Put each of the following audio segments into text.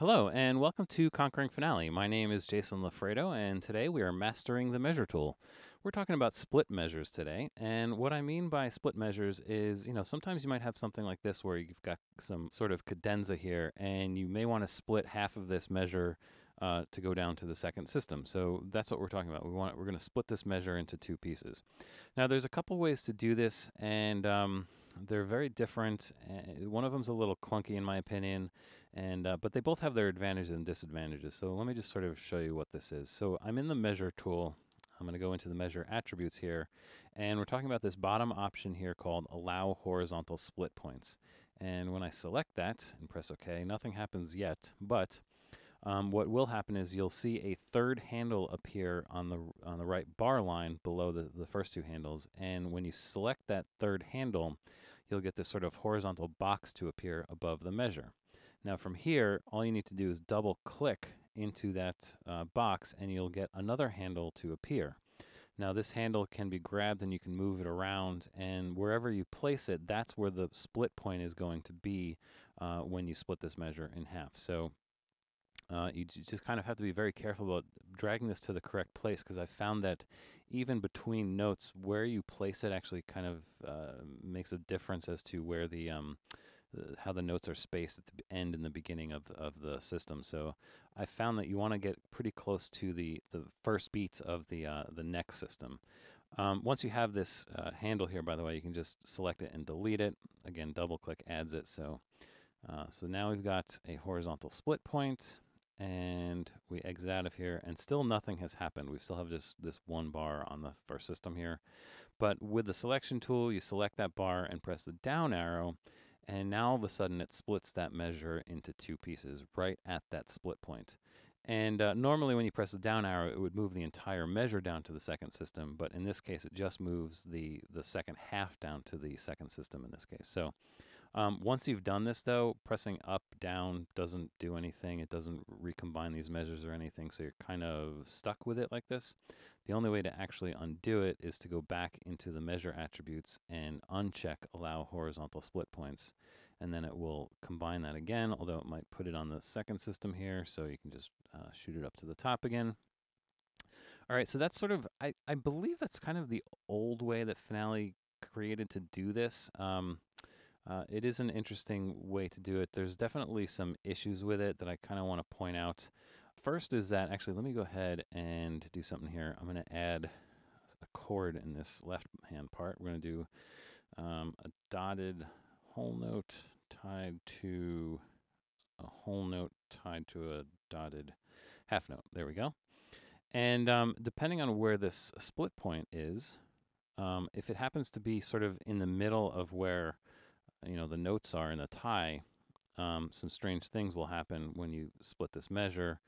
Hello, and welcome to Conquering Finale. My name is Jason Lafredo, and today we are mastering the measure tool. We're talking about split measures today, and what I mean by split measures is, you know, sometimes you might have something like this where you've got some sort of cadenza here, and you may want to split half of this measure uh, to go down to the second system. So that's what we're talking about. We want we're going to split this measure into two pieces. Now, there's a couple ways to do this, and um, they're very different. One of them's a little clunky, in my opinion and uh, but they both have their advantages and disadvantages. So let me just sort of show you what this is. So I'm in the measure tool. I'm going to go into the measure attributes here, and we're talking about this bottom option here called allow horizontal split points. And when I select that and press OK, nothing happens yet, but um, what will happen is you'll see a third handle appear on the on the right bar line below the, the first two handles. And when you select that third handle, you'll get this sort of horizontal box to appear above the measure. Now from here, all you need to do is double click into that uh, box and you'll get another handle to appear. Now this handle can be grabbed and you can move it around and wherever you place it, that's where the split point is going to be uh, when you split this measure in half. So uh, you just kind of have to be very careful about dragging this to the correct place because I found that even between notes, where you place it actually kind of uh, makes a difference as to where the um, how the notes are spaced at the end and the beginning of, of the system. So I found that you want to get pretty close to the, the first beats of the, uh, the next system. Um, once you have this uh, handle here, by the way, you can just select it and delete it. Again, double click adds it. So, uh, so now we've got a horizontal split point and we exit out of here and still nothing has happened. We still have just this one bar on the first system here. But with the selection tool, you select that bar and press the down arrow and now all of a sudden it splits that measure into two pieces right at that split point. And uh, normally when you press the down arrow, it would move the entire measure down to the second system, but in this case, it just moves the, the second half down to the second system in this case. So um, once you've done this though, pressing up, down doesn't do anything. It doesn't recombine these measures or anything, so you're kind of stuck with it like this. The only way to actually undo it is to go back into the measure attributes and uncheck allow horizontal split points. And then it will combine that again, although it might put it on the second system here, so you can just uh, shoot it up to the top again. All right, so that's sort of, I, I believe that's kind of the old way that Finale created to do this. Um, uh, it is an interesting way to do it. There's definitely some issues with it that I kind of want to point out. First is that, actually, let me go ahead and do something here. I'm going to add a chord in this left hand part. We're going to do um, a dotted whole note tied to a whole note tied to a dotted half note. There we go. And um, depending on where this split point is, um, if it happens to be sort of in the middle of where you know the notes are in a tie, um, some strange things will happen when you split this measure.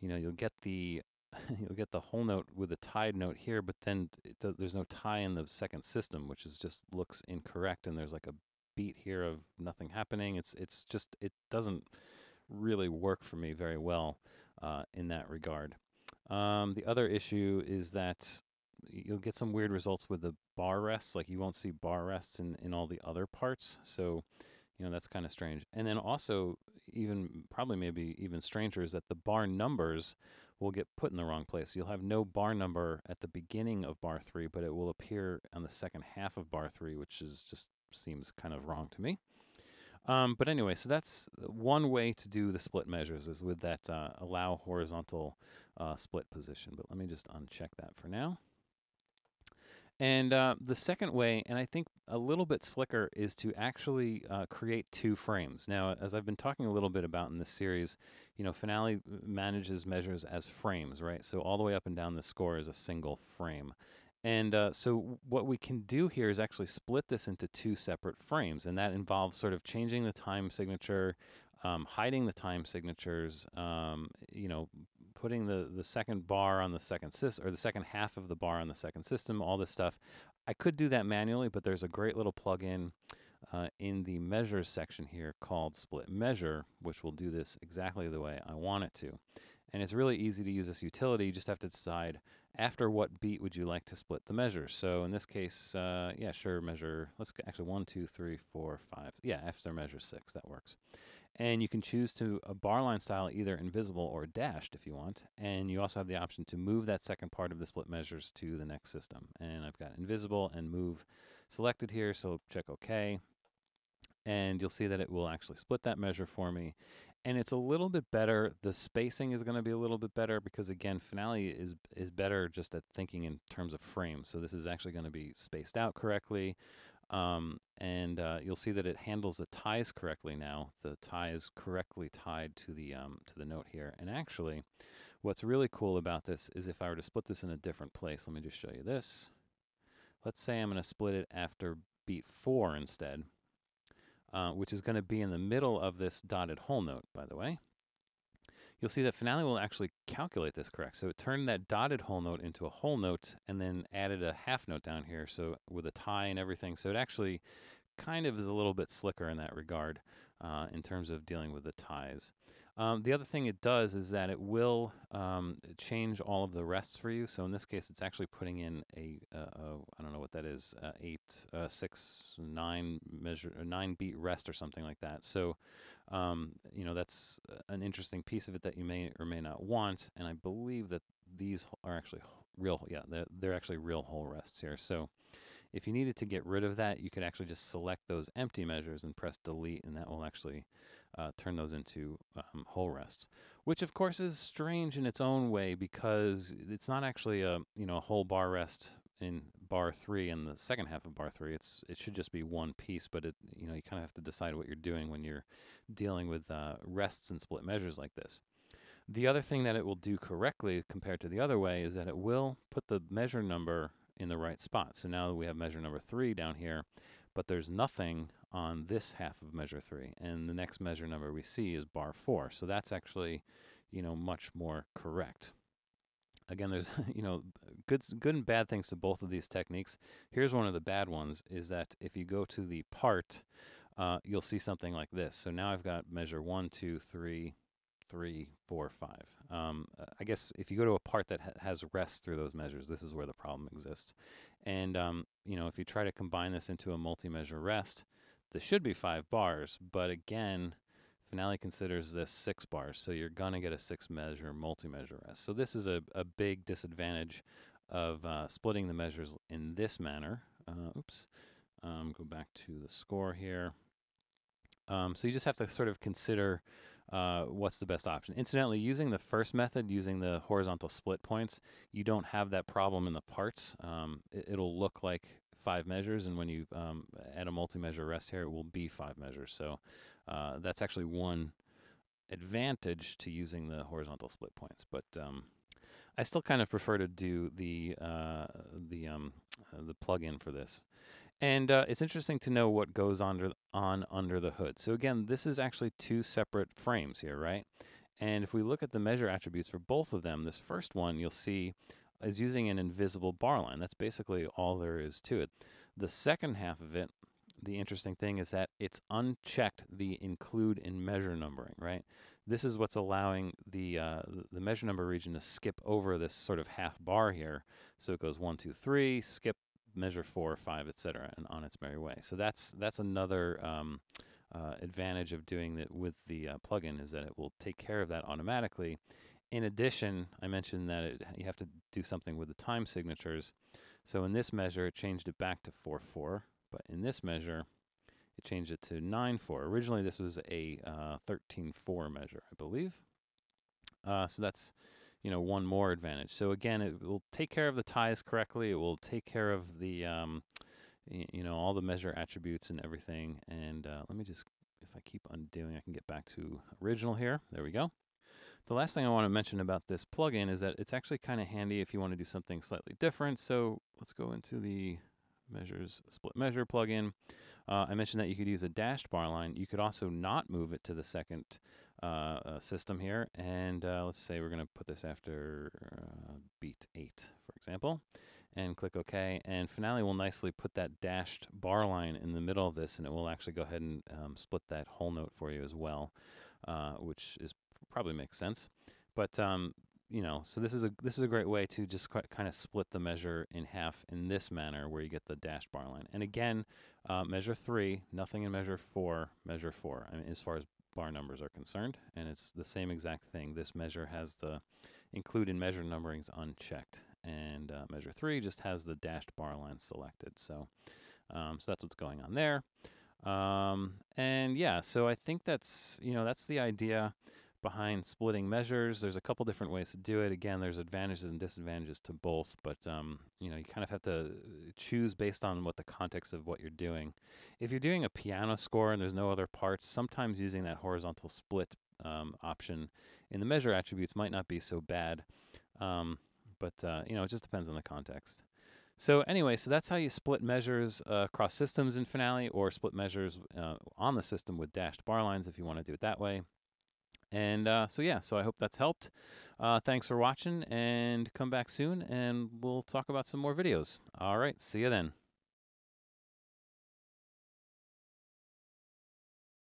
You know, you'll get the you'll get the whole note with a tied note here, but then does, there's no tie in the second system, which is just looks incorrect, and there's like a beat here of nothing happening. It's it's just it doesn't really work for me very well uh, in that regard. Um, the other issue is that you'll get some weird results with the bar rests. Like you won't see bar rests in, in all the other parts. So, you know, that's kind of strange. And then also, even probably maybe even stranger is that the bar numbers will get put in the wrong place. You'll have no bar number at the beginning of bar three, but it will appear on the second half of bar three, which is just seems kind of wrong to me. Um, but anyway, so that's one way to do the split measures is with that uh, allow horizontal uh, split position. But let me just uncheck that for now. And uh, the second way, and I think a little bit slicker, is to actually uh, create two frames. Now, as I've been talking a little bit about in this series, you know, Finale manages measures as frames, right? So all the way up and down the score is a single frame. And uh, so what we can do here is actually split this into two separate frames, and that involves sort of changing the time signature, um, hiding the time signatures, um, you know, putting the, the second bar on the second system, or the second half of the bar on the second system, all this stuff. I could do that manually, but there's a great little plugin uh, in the measures section here called Split Measure, which will do this exactly the way I want it to. And it's really easy to use this utility. You just have to decide after what beat would you like to split the measures. So in this case, uh, yeah, sure, measure, let's actually one, two, three, four, five. Yeah, after measure six, that works. And you can choose to a bar line style either invisible or dashed if you want. And you also have the option to move that second part of the split measures to the next system. And I've got invisible and move selected here, so check OK. And you'll see that it will actually split that measure for me and it's a little bit better. The spacing is going to be a little bit better because again, Finale is is better just at thinking in terms of frames. So this is actually going to be spaced out correctly, um, and uh, you'll see that it handles the ties correctly now. The tie is correctly tied to the um, to the note here. And actually, what's really cool about this is if I were to split this in a different place. Let me just show you this. Let's say I'm going to split it after beat four instead uh, which is going to be in the middle of this dotted whole note, by the way. You'll see that Finale will actually calculate this correct. So it turned that dotted whole note into a whole note and then added a half note down here so with a tie and everything. So it actually kind of is a little bit slicker in that regard uh, in terms of dealing with the ties. Um, the other thing it does is that it will um, change all of the rests for you. So in this case, it's actually putting in a uh, uh, I don't know what that is, uh, eight, uh, six, nine measure, nine beat rest or something like that. So um, you know that's an interesting piece of it that you may or may not want. And I believe that these are actually real. Yeah, they're, they're actually real whole rests here. So if you needed to get rid of that, you could actually just select those empty measures and press delete, and that will actually uh, turn those into um, whole rests. Which, of course, is strange in its own way because it's not actually a you know a whole bar rest in bar three in the second half of bar three. It's it should just be one piece, but it you know you kind of have to decide what you're doing when you're dealing with uh, rests and split measures like this. The other thing that it will do correctly compared to the other way is that it will put the measure number in the right spot. So now we have measure number three down here, but there's nothing on this half of measure three. And the next measure number we see is bar four. So that's actually, you know, much more correct. Again, there's, you know, good, good and bad things to both of these techniques. Here's one of the bad ones is that if you go to the part, uh, you'll see something like this. So now I've got measure one, two, three, three, four, five. Um, uh, I guess if you go to a part that ha has rests through those measures, this is where the problem exists. And, um, you know, if you try to combine this into a multi-measure rest, this should be five bars, but again, Finale considers this six bars, so you're going to get a six-measure multi-measure rest. So this is a, a big disadvantage of uh, splitting the measures in this manner. Uh, oops. Um, go back to the score here. Um, so you just have to sort of consider uh, what's the best option. Incidentally, using the first method, using the horizontal split points, you don't have that problem in the parts. Um, it, will look like five measures, and when you um, add a multi-measure rest here, it will be five measures. So uh, that's actually one advantage to using the horizontal split points. But um, I still kind of prefer to do the uh, the um, uh, the plugin for this. And uh, it's interesting to know what goes under, on under the hood. So again, this is actually two separate frames here, right? And if we look at the measure attributes for both of them, this first one you'll see is using an invisible bar line. That's basically all there is to it. The second half of it, the interesting thing is that it's unchecked the include in measure numbering, right? This is what's allowing the uh, the measure number region to skip over this sort of half bar here. So it goes one, two, three, skip measure four, or five, etc., and on its merry way. So that's that's another um, uh, advantage of doing it with the uh, plugin is that it will take care of that automatically. In addition, I mentioned that it, you have to do something with the time signatures. So in this measure, it changed it back to 4-4, but in this measure, it changed it to 9-4. Originally, this was a 13-4 uh, measure, I believe. Uh, so that's you know, one more advantage. So again, it will take care of the ties correctly. It will take care of the, um, you know, all the measure attributes and everything. And uh, let me just, if I keep undoing, I can get back to original here. There we go. The last thing I want to mention about this plugin is that it's actually kind of handy if you want to do something slightly different. So let's go into the measures split measure plugin. Uh, I mentioned that you could use a dashed bar line. You could also not move it to the second uh, uh, system here. And uh, let's say we're going to put this after uh, beat 8, for example, and click OK. And Finale will nicely put that dashed bar line in the middle of this, and it will actually go ahead and um, split that whole note for you as well, uh, which is probably makes sense. But um, you know, so this is a this is a great way to just kind of split the measure in half in this manner, where you get the dashed bar line. And again, uh, measure three, nothing in measure four, measure four. I mean, as far as bar numbers are concerned, and it's the same exact thing. This measure has the include in measure numberings unchecked, and uh, measure three just has the dashed bar line selected. So, um, so that's what's going on there. Um, and yeah, so I think that's, you know, that's the idea behind splitting measures. There's a couple different ways to do it. Again, there's advantages and disadvantages to both, but um, you know, you kind of have to choose based on what the context of what you're doing. If you're doing a piano score and there's no other parts, sometimes using that horizontal split um, option in the measure attributes might not be so bad. Um, but uh, you know, it just depends on the context. So anyway, so that's how you split measures uh, across systems in Finale or split measures uh, on the system with dashed bar lines if you want to do it that way. And uh, so yeah, so I hope that's helped. Uh, thanks for watching and come back soon and we'll talk about some more videos. All right, see you then.